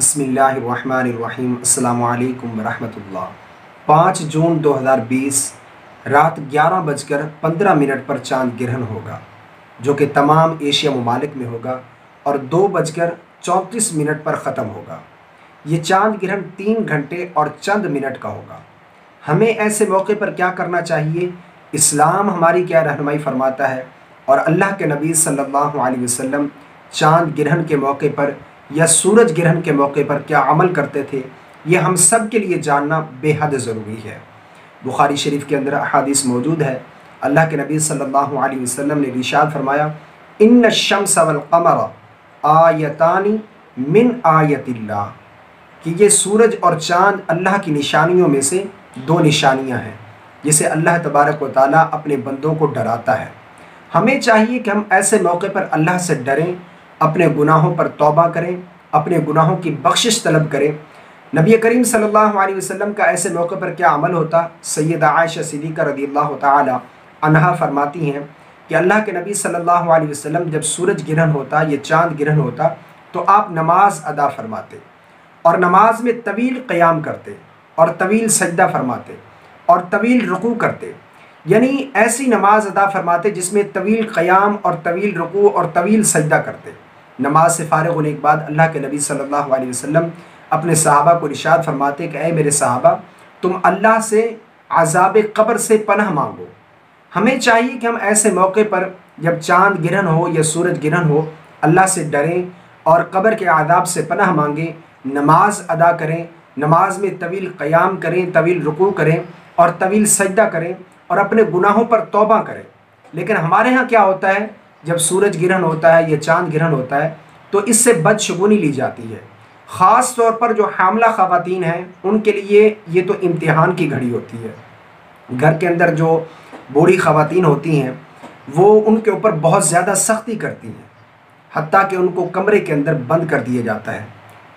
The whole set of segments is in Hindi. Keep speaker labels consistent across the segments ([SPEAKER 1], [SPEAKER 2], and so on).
[SPEAKER 1] बसमीम् अल्लाम वरहमतुल्लाह। पाँच जून 2020 रात ग्यारह बजकर पंद्रह मिनट पर चाँद ग्रहण होगा, जो कि तमाम एशिया ममालिक में होगा, और दो बजकर चौंतीस मिनट पर ख़त्म होगा। ये चाँद ग्रहण तीन घंटे और चंद मिनट का होगा। हमें ऐसे मौके पर क्या करना चाहिए? इस्लाम हमारी क्या रहनुमाई फरमाता है? और अल्लाह के नबी सल्लल्लाहु अलैहि वसल्लम चाँद ग्रहण के मौके पर या सूरज ग्रहण के मौके पर क्या अमल करते थे यह हम सब के लिए जानना बेहद ज़रूरी है। बुखारी शरीफ के अंदर अहादीस मौजूद है। अल्लाह के नबी सल्लल्लाहु अलैहि वसल्लम ने रिशाद फरमाया इन शम्स वल कमर आयतानी मिन आयतिल्ला कि ये सूरज और चाँद अल्लाह की निशानियों में से दो निशानियाँ हैं, जिसे अल्लाह तबारक व अपने बंदों को डराता है। हमें चाहिए कि हम ऐसे मौके पर अल्लाह से डरें अपने गुनाहों पर तौबा करें, अपने गुनाहों की बख्शिश तलब करें। नबी करीम सल्लल्लाहु अलैहि वसल्लम का ऐसे मौके पर क्या अमल होता? सैयद आयशा सिद्दीक़ा रदी अल्लाह तहा फरमाती हैं कि अल्लाह के नबी सल्लल्लाहु अलैहि वसल्लम जब सूरज ग्रहण होता, या चाँद ग्रहण होता तो आप नमाज़ अदा फरमाते और नमाज़ में तवील क़याम करते और तवील सजदा फरमाते और तवील रुकू करते। यानी ऐसी नमाज़ अदा फरमाते जिसमें तवील क़याम और तवील रुकू और तवील सजदा करते। नमाज़ से फ़ारग होने के बाद अल्लाह के नबी सल्लल्लाहु अलैहि वसल्लम अपने सहाबा को इशाद फरमाते कि अय मेरे सहाबा, तुम अल्लाह से अजाब कब्र से पनह मांगो। हमें चाहिए कि हम ऐसे मौके पर जब चाँद गिरन हो या सूरज गिरन हो, अल्लाह से डरें और कब्र के आदाब से पनह मांगें, नमाज़ अदा करें, नमाज़ में तवील क़याम करें, तवील रुकू करें और तवील सजदा करें और अपने गुनाहों पर तौबा करें। लेकिन हमारे यहाँ क्या होता है? जब सूरज ग्रहण होता है, या चाँद ग्रहण होता है तो इससे बदशगुनी ली जाती है। ख़ास तौर पर जो हामला ख़वातीन हैं, उनके लिए ये तो इम्तिहान की घड़ी होती है। घर के अंदर जो बूढ़ी ख़वातीन होती हैं, वो उनके ऊपर बहुत ज़्यादा सख्ती करती हैं हती कि उनको कमरे के अंदर बंद कर दिया जाता है।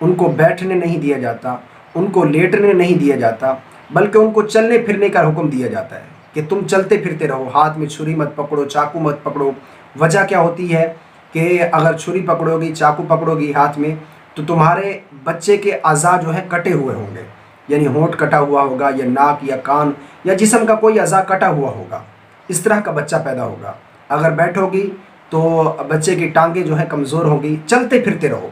[SPEAKER 1] उनको बैठने नहीं दिया जाता, उनको लेटने नहीं दिया जाता, बल्कि उनको चलने फिरने का हुक्म दिया जाता है कि तुम चलते फिरते रहो, हाथ में छुरी मत पकड़ो, चाकू मत पकड़ो वजह क्या होती है कि अगर छुरी पकड़ोगी, चाकू पकड़ोगी हाथ में तो तुम्हारे बच्चे के अज़ा जो है कटे हुए होंगे। यानी होंठ कटा हुआ होगा, या नाक, या कान, या जिसम का कोई अज़ा कटा हुआ होगा। इस तरह का बच्चा पैदा होगा। अगर बैठोगी तो बच्चे की टांगें जो है कमज़ोर होंगी। चलते फिरते रहो।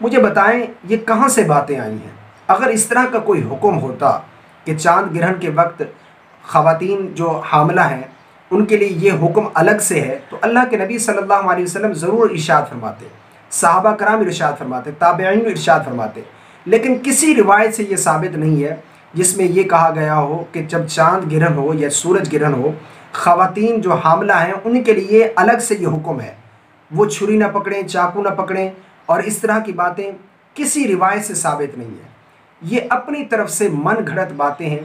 [SPEAKER 1] मुझे बताएँ, ये कहाँ से बातें आई हैं? अगर इस तरह का कोई हुक्म होता कि चाँद ग्रहण के वक्त ख़वातीन जो हामला हैं उनके लिए ये हुक्म अलग से है तो अल्लाह के नबी सल्लल्लाहु अलैहि वसल्लम ज़रूर इरशाद फरमाते, साहबा कराम इरशाद फरमाते ताबेन इरशाद फरमाते। लेकिन किसी रिवायत से ये साबित नहीं है, जिसमें ये कहा गया हो कि जब चाँद ग्रहण हो या सूरज ग्रहण हो, ख़वातीन जो हामला हैं, उनके लिए अलग से ये हुक्म है। वो छुरी ना पकड़ें, चाकू ना पकड़ें, और इस तरह की बातें किसी रिवायत से साबित नहीं है। ये अपनी तरफ़ से मन घड़त बातें हैं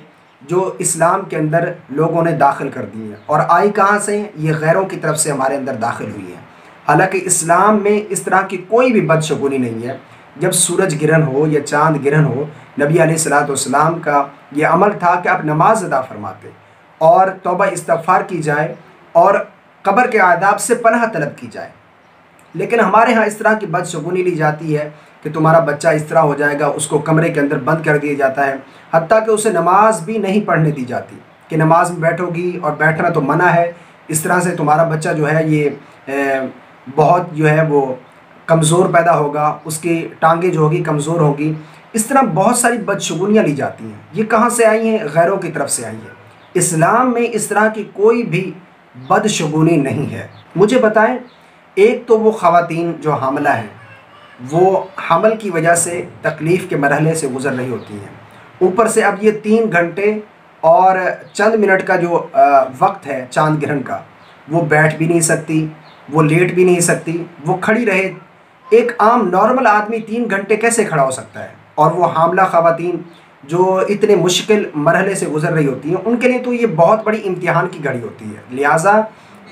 [SPEAKER 1] जो इस्लाम के अंदर लोगों ने दाखिल कर दी हैं। और आई कहाँ से? हैं ये गैरों की तरफ़ से हमारे अंदर दाखिल हुई है। हालाँकि इस्लाम में इस तरह की कोई भी बदशगुनी नहीं है। जब सूरज गिरन हो या चाँद गिरन हो, नबी सलाम का ये अमल था कि आप नमाज़ अदा फरमाते और तोबा इस्तफ़ार की जाए और कब्र के आदाब से पनाह तलब की जाए। लेकिन हमारे यहाँ इस तरह की बदशगुनी ली जाती है कि तुम्हारा बच्चा इस तरह हो जाएगा, उसको कमरे के अंदर बंद कर दिया जाता है हती कि उसे नमाज़ भी नहीं पढ़ने दी जाती। कि नमाज़ में बैठोगी और बैठना तो मना है, इस तरह से तुम्हारा बच्चा जो है ये बहुत जो है वो कमज़ोर पैदा होगा, उसकी टांगें जो होगी कमज़ोर होगी। इस तरह बहुत सारी बदशगुनियाँ ली जाती हैं। ये कहाँ से आई हैं? गैरों की तरफ़ से आई है। इस्लाम में इस तरह की कोई भी बदशगुनी नहीं है। मुझे बताएँ एक तो वो ख़वातीन जो हामला हैं, वो हमल की वजह से तकलीफ़ के मरहले से गुज़र रही होती हैं। ऊपर से अब ये तीन घंटे और चंद मिनट का जो वक्त है चाँद ग्रहण का, वो बैठ भी नहीं सकती, वो लेट भी नहीं सकती, वो खड़ी रहे। एक आम नॉर्मल आदमी तीन घंटे कैसे खड़ा हो सकता है? और वो हामला ख़वातीन जो इतने मुश्किल मरहले से गुज़र रही होती हैं, उनके लिए तो ये बहुत बड़ी इम्तिहान की घड़ी होती है। लिहाजा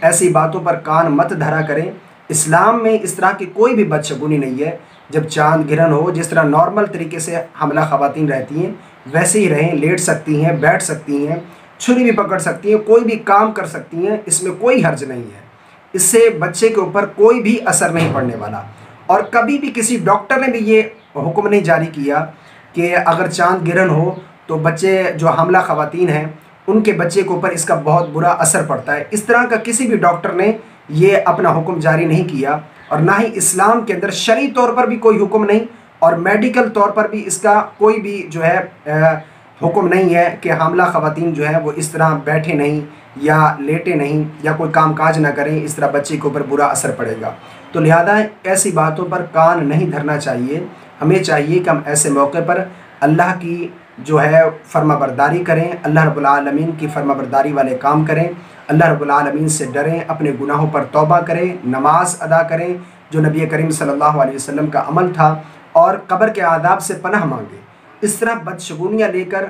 [SPEAKER 1] ऐसी बातों पर कान मत धरा करें इस्लाम में इस तरह की कोई भी बदशगुनी नहीं है। जब चाँद गिरन हो, जिस तरह नॉर्मल तरीके से हमला ख़वातीन रहती हैं, वैसे ही रहें, लेट सकती हैं, बैठ सकती हैं, छुरी भी पकड़ सकती हैं, कोई भी काम कर सकती हैं, इसमें कोई हर्ज नहीं है। इससे बच्चे के ऊपर कोई भी असर नहीं पड़ने वाला। और कभी भी किसी डॉक्टर ने भी ये हुक्म नहीं जारी किया कि अगर चाँद गिरन हो तो बच्चे जो हमला ख़वातीन हैं, उनके बच्चे के ऊपर इसका बहुत बुरा असर पड़ता है। इस तरह का किसी भी डॉक्टर ने ये अपना हुक्म जारी नहीं किया और ना ही इस्लाम के अंदर शरी तौर पर भी कोई हुक्म नहीं और मेडिकल तौर पर भी इसका कोई भी जो है हुक्म नहीं है कि हमला ख़वान जो है वो इस तरह बैठे नहीं या लेटे नहीं या कोई काम काज ना करें, इस तरह बच्चे के ऊपर बुरा असर पड़ेगा। तो लिहाजा ऐसी बातों पर कान नहीं धरना चाहिए। हमें चाहिए कि हम ऐसे मौके पर अल्लाह की जो है फर्मा बरदारी करें। अल्लाह रबालमीन की फर्मा बरदारी वाले काम करें। अल्लाह रबालमीन से डरें, अपने गुनाहों पर तौबा करें, नमाज़ अदा करें, जो नबी करीम सल्लल्लाहु अलैहि वसल्लम का अमल था, और कब्र के आदाब से पनाह मांगे। इस तरह बदशगुनियाँ लेकर,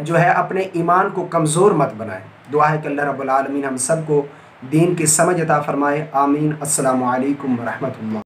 [SPEAKER 1] जो है, अपने ईमान को कमज़ोर मत बनाएँ। दुआ है कि अल्लाह रबालमीन हम सबको दीन की समझ अता फ़रमाए। आमीन। अस्सलाम वालेकुम रहमतुल्लाह